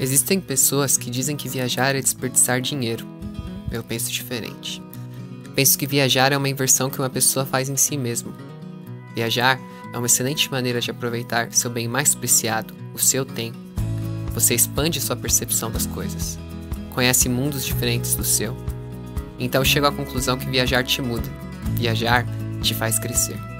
Existem pessoas que dizem que viajar é desperdiçar dinheiro. Eu penso diferente. Penso que viajar é uma inversão que uma pessoa faz em si mesmo. Viajar é uma excelente maneira de aproveitar seu bem mais preciado, o seu tempo. Você expande sua percepção das coisas. Conhece mundos diferentes do seu. Então chego à conclusão que viajar te muda. Viajar te faz crescer.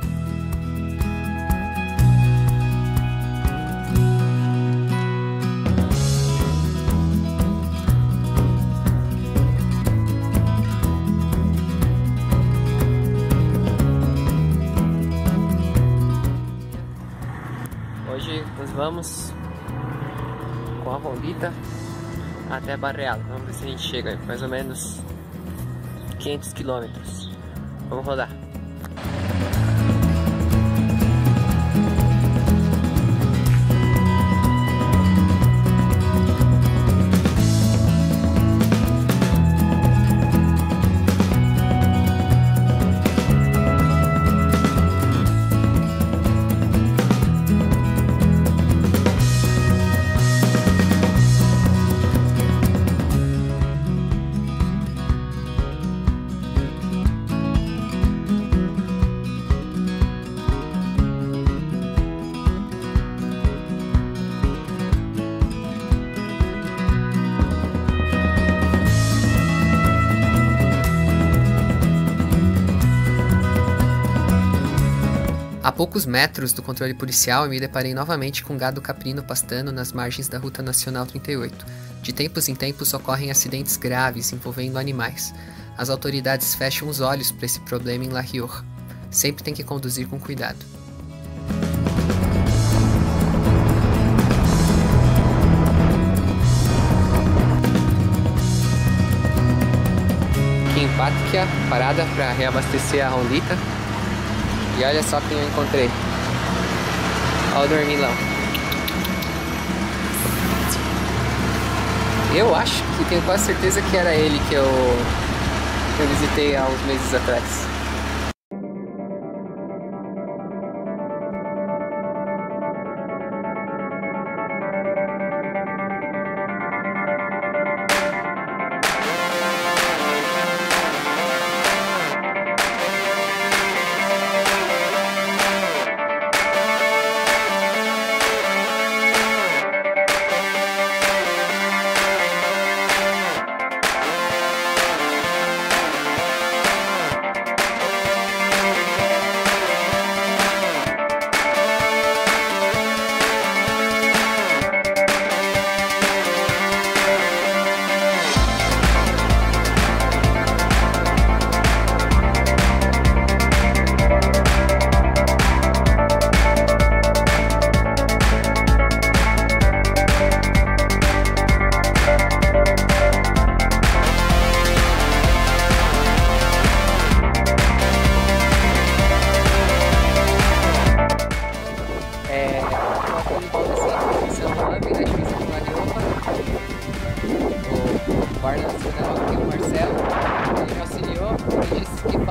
Vamos com a Rondita até Barreal. Vamos ver se a gente chega, mais ou menos 500 quilômetros. Vamos rodar. A poucos metros do controle policial, eu me deparei novamente com gado caprino pastando nas margens da Ruta Nacional 38. De tempos em tempos ocorrem acidentes graves envolvendo animais. As autoridades fecham os olhos para esse problema em La Rioja. Sempre tem que conduzir com cuidado. Aqui em Pática, parada para reabastecer a Rondita. E olha só quem eu encontrei. Olha o dormilão. Eu acho que tenho quase certeza que era ele que eu, que eu visitei há uns meses atrás.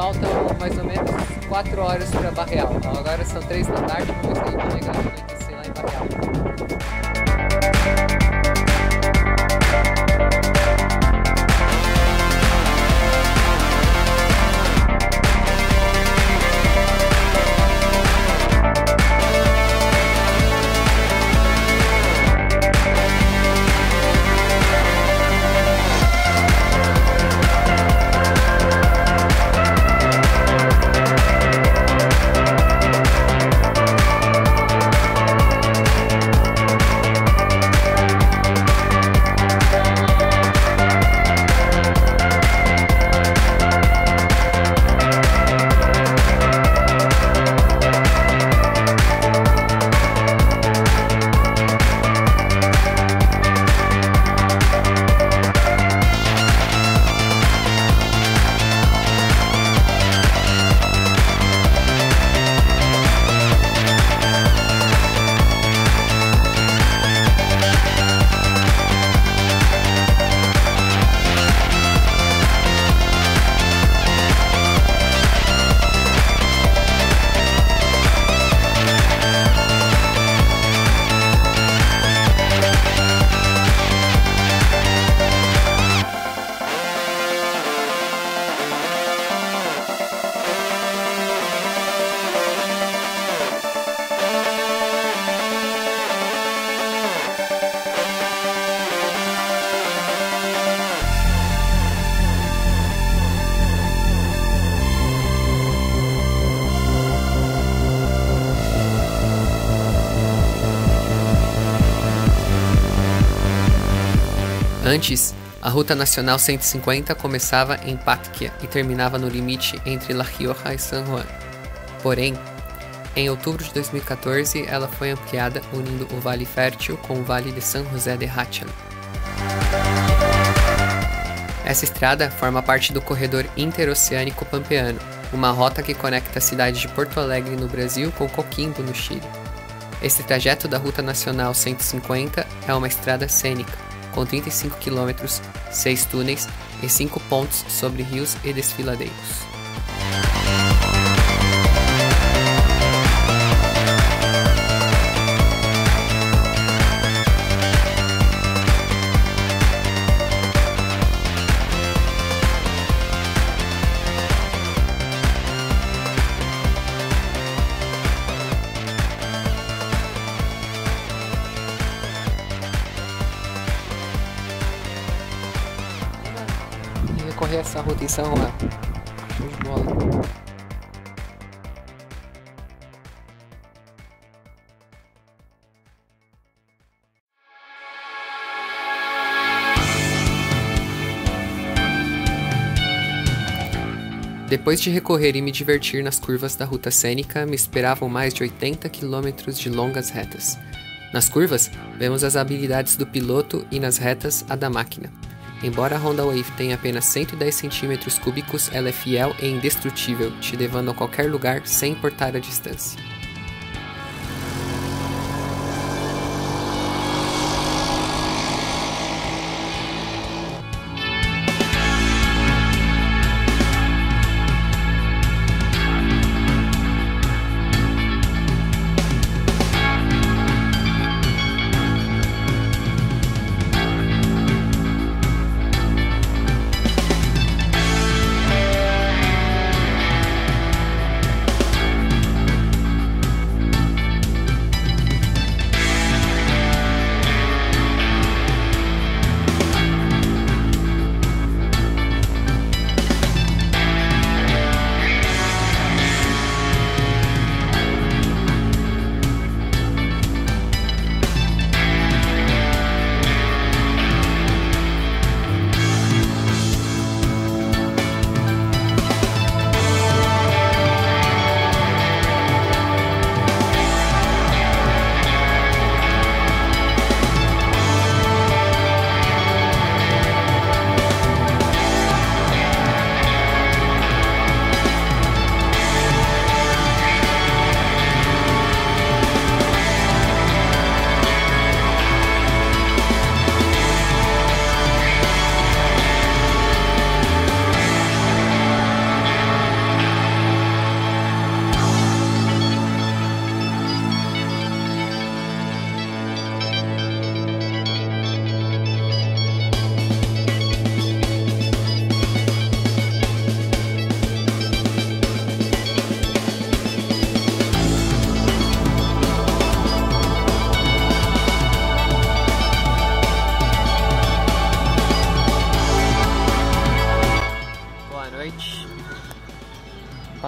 Faltam mais ou menos 4 horas para Barreal. Então, agora são 3 da tarde, vamos ver se a gente chega a anoitecer lá em Barreal. Antes, a Ruta Nacional 150 começava em Patquia e terminava no limite entre La Rioja e San Juan. Porém, em outubro de 2014, ela foi ampliada unindo o Vale Fértil com o Vale de San José de Hachan. Essa estrada forma parte do corredor interoceânico pampeano, uma rota que conecta a cidade de Porto Alegre no Brasil com Coquimbo no Chile. Esse trajeto da Ruta Nacional 150 é uma estrada cênica, com 35 quilômetros, 6 túneis e 5 pontos sobre rios e desfiladeiros. São Juan. Show de bola. Depois de recorrer e me divertir nas curvas da ruta cênica, me esperavam mais de 80 quilômetros de longas retas. Nas curvas, vemos as habilidades do piloto e nas retas, a da máquina. Embora a Honda Wave tenha apenas 110 cm cúbicos, ela é fiel e indestrutível, te levando a qualquer lugar sem importar a distância.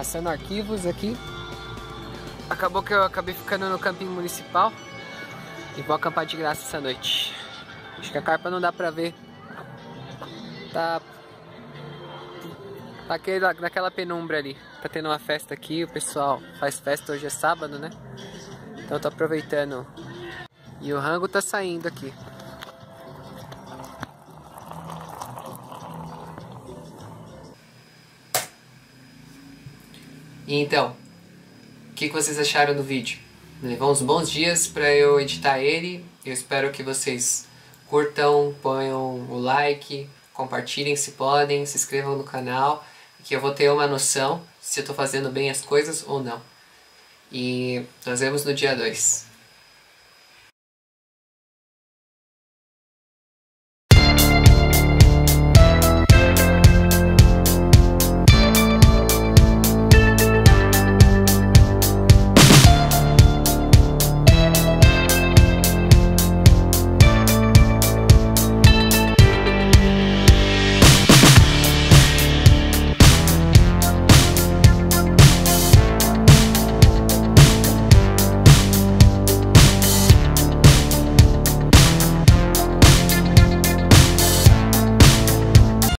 Passando arquivos aqui. Acabou que eu acabei ficando no campinho municipal e vou acampar de graça essa noite. Acho que a carpa não dá pra ver. Tá, tá aquele, naquela penumbra ali. Tá tendo uma festa aqui, o pessoal faz festa, hoje é sábado, né? Então tô aproveitando. E o rango tá saindo aqui. E então, o que, vocês acharam do vídeo? Levou uns bons dias para eu editar ele. Eu espero que vocês curtam, ponham o like, compartilhem se podem, se inscrevam no canal, que eu vou ter uma noção se eu estou fazendo bem as coisas ou não. E nós vemos no dia 2.